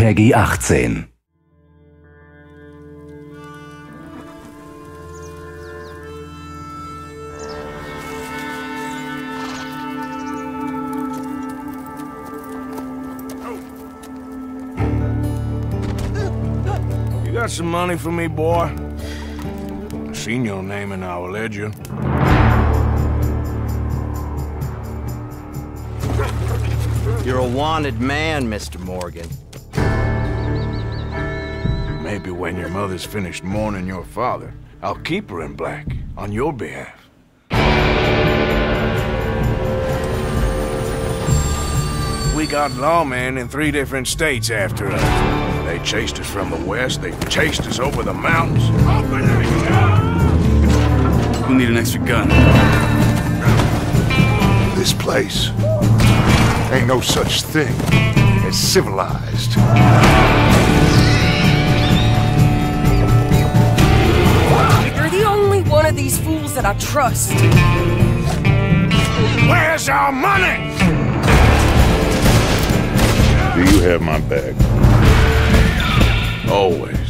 Peggy 18. You got some money for me, boy? I seen your name in our ledger. You're a wanted man, Mr. Morgan. Maybe when your mother's finished mourning your father, I'll keep her in black on your behalf. We got lawmen in three different states after us. They chased us from the west, they chased us over the mountains. We'll need an extra gun. This place ain't no such thing as civilized. Of these fools that I trust. Where's our money? Do you have my bag? Always, Dutch.